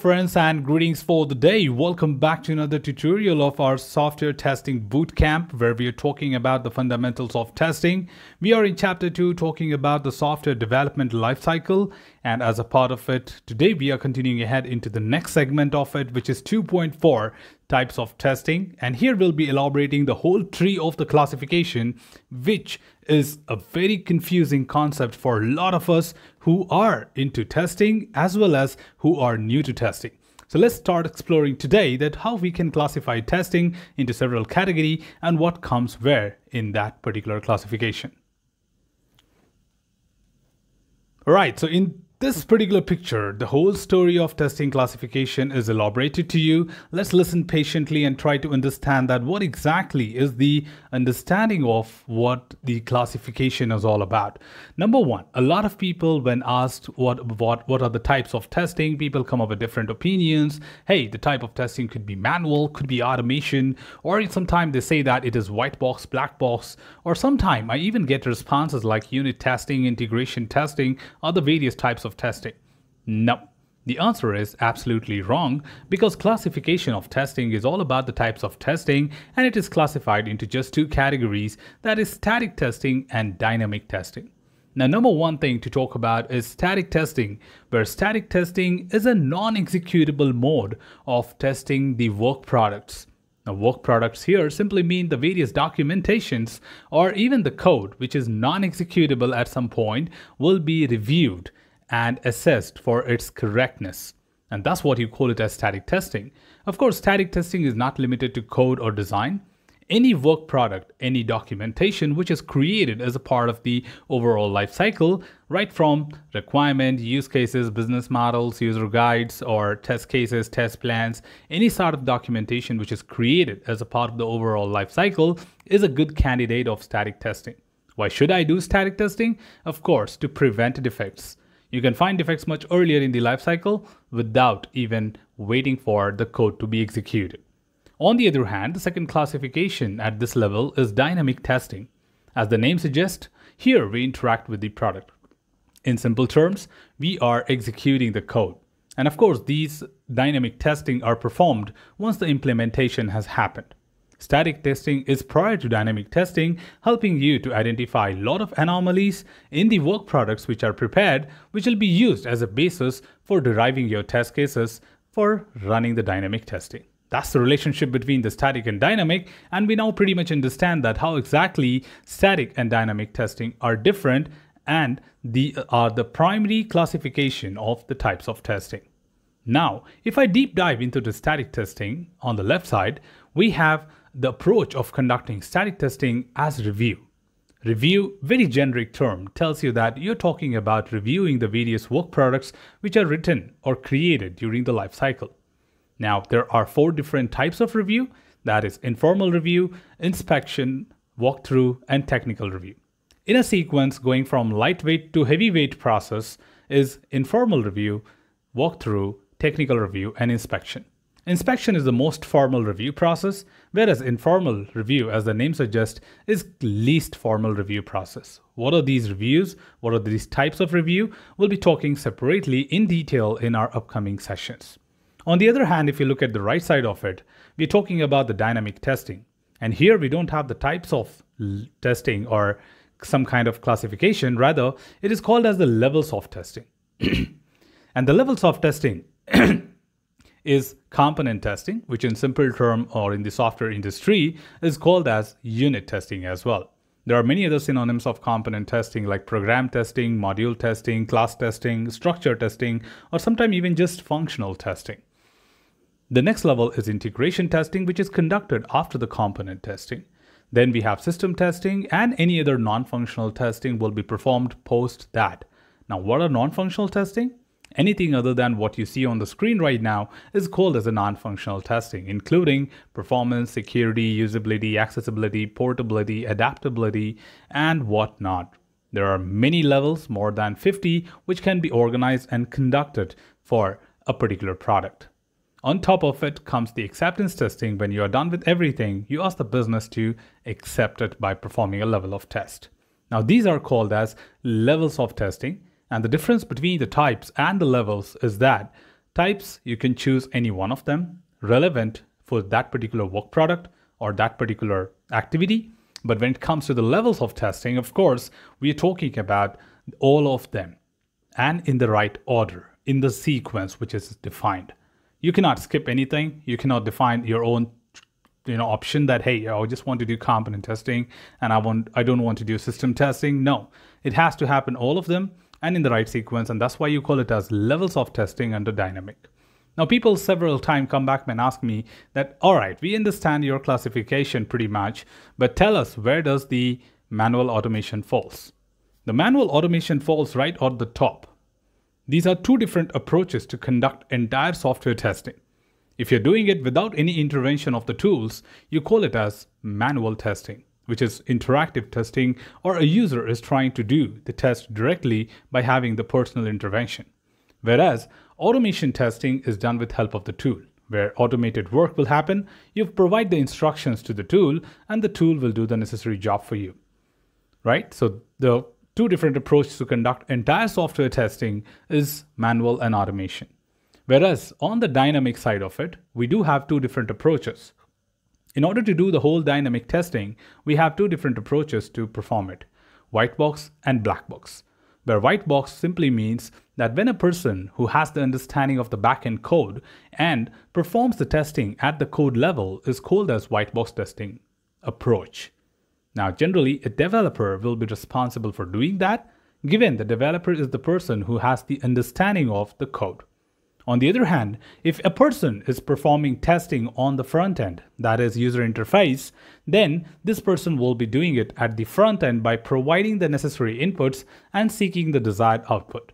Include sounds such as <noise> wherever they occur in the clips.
Friends and greetings for the day. Welcome back to another tutorial of our software testing bootcamp where we are talking about the fundamentals of testing. We are in chapter 2 talking about the software development lifecycle and as a part of it today we are continuing ahead into the next segment of it which is 2.4 types of testing and here we'll be elaborating the whole tree of the classification which is a very confusing concept for a lot of us who are into testing as well as who are new to testing. So let's start exploring today that how we can classify testing into several category and what comes where in that particular classification. All right, so in this particular picture, the whole story of testing classification is elaborated to you. Let's listen patiently and try to understand that what exactly is the understanding of what the classification is all about. Number one, a lot of people when asked what, what, what are the types of testing, people come up with different opinions. Hey, the type of testing could be manual, could be automation, or sometimes they say that it is white box, black box, or sometimes I even get responses like unit testing, integration testing, other various types of of testing? No. The answer is absolutely wrong because classification of testing is all about the types of testing and it is classified into just two categories that is static testing and dynamic testing. Now number one thing to talk about is static testing where static testing is a non-executable mode of testing the work products. Now work products here simply mean the various documentations or even the code which is non-executable at some point will be reviewed and assessed for its correctness. And that's what you call it as static testing. Of course, static testing is not limited to code or design. Any work product, any documentation which is created as a part of the overall life cycle, right from requirement, use cases, business models, user guides, or test cases, test plans, any sort of documentation which is created as a part of the overall life cycle is a good candidate of static testing. Why should I do static testing? Of course, to prevent defects. You can find defects much earlier in the lifecycle without even waiting for the code to be executed. On the other hand, the second classification at this level is dynamic testing. As the name suggests, here we interact with the product. In simple terms, we are executing the code. And of course, these dynamic testing are performed once the implementation has happened. Static testing is prior to dynamic testing, helping you to identify a lot of anomalies in the work products which are prepared, which will be used as a basis for deriving your test cases for running the dynamic testing. That's the relationship between the static and dynamic, and we now pretty much understand that how exactly static and dynamic testing are different and the, are the primary classification of the types of testing. Now, if I deep dive into the static testing on the left side, we have the approach of conducting static testing as review. Review, very generic term, tells you that you're talking about reviewing the various work products which are written or created during the life cycle. Now, there are four different types of review, that is informal review, inspection, walkthrough, and technical review. In a sequence going from lightweight to heavyweight process is informal review, walkthrough, technical review, and inspection. Inspection is the most formal review process, whereas informal review, as the name suggests, is least formal review process. What are these reviews? What are these types of review? We'll be talking separately in detail in our upcoming sessions. On the other hand, if you look at the right side of it, we're talking about the dynamic testing. And here we don't have the types of testing or some kind of classification. Rather, it is called as the levels of testing. <clears throat> and the levels of testing <clears throat> is component testing, which in simple term or in the software industry is called as unit testing as well. There are many other synonyms of component testing like program testing, module testing, class testing, structure testing, or sometimes even just functional testing. The next level is integration testing, which is conducted after the component testing. Then we have system testing and any other non-functional testing will be performed post that. Now, what are non-functional testing? Anything other than what you see on the screen right now is called as a non-functional testing, including performance, security, usability, accessibility, portability, adaptability, and whatnot. There are many levels, more than 50, which can be organized and conducted for a particular product. On top of it comes the acceptance testing. When you are done with everything, you ask the business to accept it by performing a level of test. Now, these are called as levels of testing and the difference between the types and the levels is that Types, you can choose any one of them relevant for that particular work product or that particular activity. But when it comes to the levels of testing, of course, we are talking about all of them and in the right order, in the sequence which is defined. You cannot skip anything. You cannot define your own you know option that hey i just want to do component testing and i want i don't want to do system testing no it has to happen all of them and in the right sequence and that's why you call it as levels of testing under dynamic. Now people several times come back and ask me that all right we understand your classification pretty much but tell us where does the manual automation falls? The manual automation falls right at the top. These are two different approaches to conduct entire software testing. If you're doing it without any intervention of the tools, you call it as manual testing, which is interactive testing or a user is trying to do the test directly by having the personal intervention. Whereas automation testing is done with help of the tool, where automated work will happen, you provide the instructions to the tool and the tool will do the necessary job for you. Right? So the two different approaches to conduct entire software testing is manual and automation. Whereas on the dynamic side of it, we do have two different approaches. In order to do the whole dynamic testing, we have two different approaches to perform it, white box and black box. Where white box simply means that when a person who has the understanding of the backend code and performs the testing at the code level is called as white box testing approach. Now, generally, a developer will be responsible for doing that, given the developer is the person who has the understanding of the code. On the other hand, if a person is performing testing on the front end, that is user interface, then this person will be doing it at the front end by providing the necessary inputs and seeking the desired output.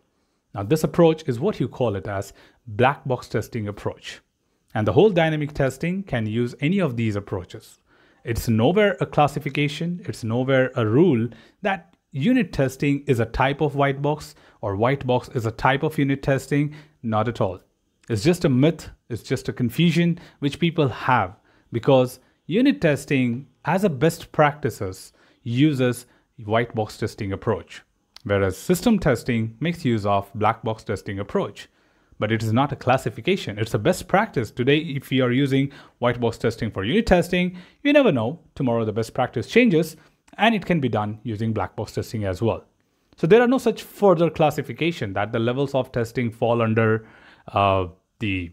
Now this approach is what you call it as black box testing approach. And the whole dynamic testing can use any of these approaches. It's nowhere a classification, it's nowhere a rule that unit testing is a type of white box or white box is a type of unit testing. Not at all. It's just a myth, it's just a confusion which people have because unit testing as a best practices uses white box testing approach, whereas system testing makes use of black box testing approach. But it is not a classification, it's a best practice. Today, if you are using white box testing for unit testing, you never know, tomorrow the best practice changes and it can be done using black box testing as well. So there are no such further classification that the levels of testing fall under uh, the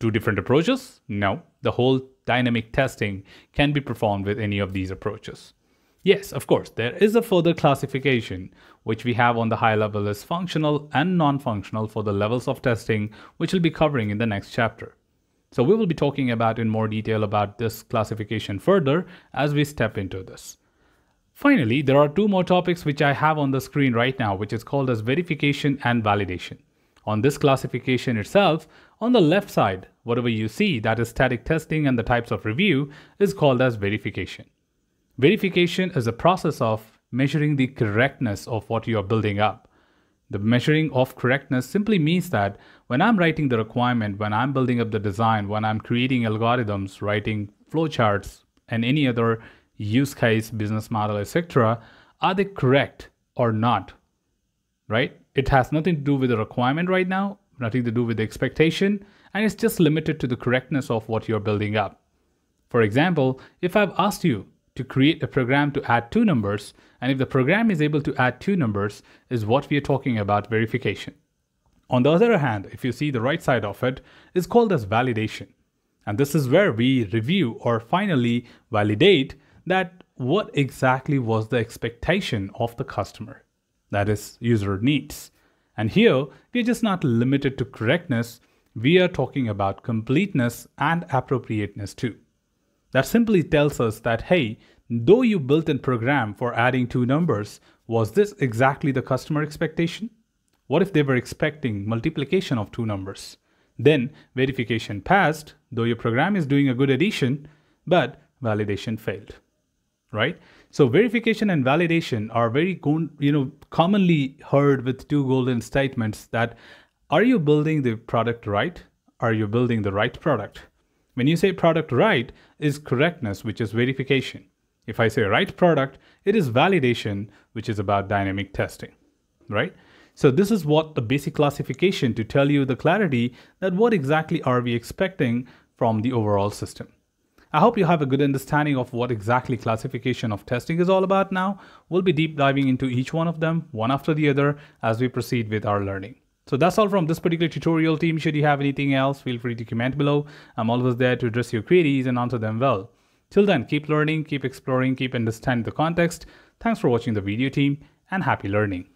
two different approaches? No, the whole dynamic testing can be performed with any of these approaches. Yes, of course, there is a further classification which we have on the high level as functional and non-functional for the levels of testing, which we'll be covering in the next chapter. So we will be talking about in more detail about this classification further as we step into this. Finally, there are two more topics which I have on the screen right now, which is called as verification and validation. On this classification itself, on the left side, whatever you see that is static testing and the types of review is called as verification. Verification is a process of measuring the correctness of what you are building up. The measuring of correctness simply means that when I'm writing the requirement, when I'm building up the design, when I'm creating algorithms, writing flowcharts, and any other use case, business model, etc., are they correct or not? Right? It has nothing to do with the requirement right now, nothing to do with the expectation, and it's just limited to the correctness of what you're building up. For example, if I've asked you to create a program to add two numbers, and if the program is able to add two numbers, is what we are talking about verification. On the other hand, if you see the right side of it, it, is called as validation. And this is where we review or finally validate that what exactly was the expectation of the customer that is user needs. And here, we're just not limited to correctness, we are talking about completeness and appropriateness too. That simply tells us that, hey, though you built a program for adding two numbers, was this exactly the customer expectation? What if they were expecting multiplication of two numbers? Then verification passed, though your program is doing a good addition, but validation failed, right? So verification and validation are very you know commonly heard with two golden statements that are you building the product right? Are you building the right product? When you say product right is correctness, which is verification. If I say right product, it is validation, which is about dynamic testing, right? So this is what the basic classification to tell you the clarity that what exactly are we expecting from the overall system. I hope you have a good understanding of what exactly classification of testing is all about now. We'll be deep diving into each one of them, one after the other, as we proceed with our learning. So that's all from this particular tutorial team. Should you have anything else, feel free to comment below. I'm always there to address your queries and answer them well. Till then, keep learning, keep exploring, keep understanding the context. Thanks for watching the video team and happy learning.